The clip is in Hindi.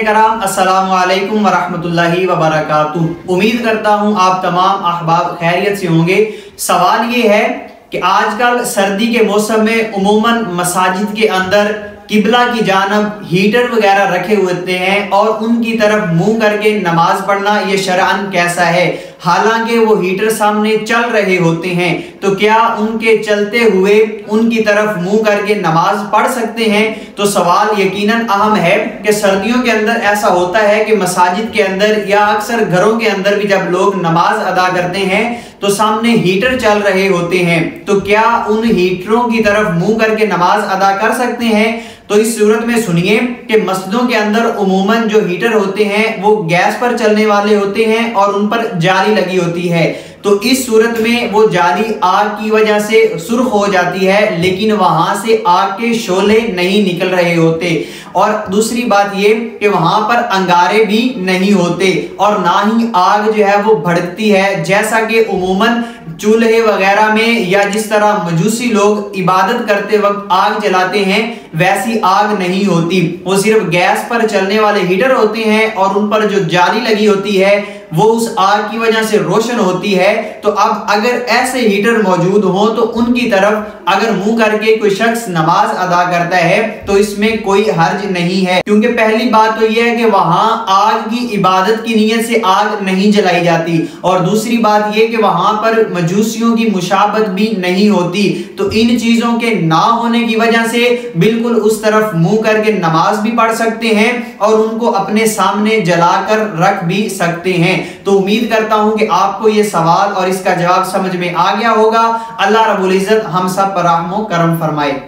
कराम बरकातुहू। उम्मीद करता हूँ आप तमाम अहबाब खैरियत से होंगे। सवाल ये है कि आजकल सर्दी के मौसम में उमूमन मसाजिद के अंदर किबला की जानब हीटर वगैरह रखे होते हैं और उनकी तरफ़ मुँह करके नमाज़ पढ़ना ये शरान कैसा है? हालाँकि वो हीटर सामने चल रहे होते हैं तो क्या उनके चलते हुए उनकी तरफ़ मुँह करके नमाज़ पढ़ सकते हैं? तो सवाल यकीनन अहम है कि सर्दियों के अंदर ऐसा होता है कि मसाजिद के अंदर या अक्सर घरों के अंदर भी जब लोग नमाज़ अदा करते हैं तो सामने हीटर चल रहे होते हैं। तो क्या उन हीटरों की तरफ़ मुँह करके नमाज़ अदा कर सकते हैं? तो इस सूरत में सुनिए कि मस्जिदों के अंदर उमूमन जो हीटर होते हैं, वो गैस पर चलने वाले होते हैं और उन पर जाली लगी होती है। तो इस सूरत में वो जाली आग की वजह से सुर्ख हो जाती है, लेकिन वहाँ से आग के शोले नहीं निकल रहे होते। और दूसरी बात ये कि वहाँ पर अंगारे भी नहीं होते और ना ही आग जो है वो भड़कती है, जैसा कि उमूमन चूल्हे वगैरह में या जिस तरह मजूसी लोग इबादत करते वक्त आग जलाते हैं, वैसी आग नहीं होती। वो सिर्फ़ गैस पर चलने वाले हीटर होते हैं और उन पर जो जाली लगी होती है वो उस आग की वजह से रोशन होती है तो अब अगर ऐसे हीटर मौजूद हो तो उनकी तरफ़ अगर मुँह करके कोई शख्स नमाज़ अदा करता है तो इसमें कोई हर्ज नहीं है। क्योंकि पहली बात तो यह है कि वहाँ आग की इबादत की नीयत से आग नहीं जलाई जाती, और दूसरी बात यह कि वहाँ पर मजूसियों की मुशाबत भी नहीं होती। तो इन चीज़ों के ना होने की वजह से बिल्कुल उस तरफ़ मुँह करके नमाज़ भी पढ़ सकते हैं, और उनको अपने सामने जलाकर रख भी सकते हैं। तो उम्मीद करता हूँ कि आपको ये सवाल और इसका जवाब समझ में आ गया होगा। अल्लाह रबुल इज़्ज़त हम सब पर करम फरमाए।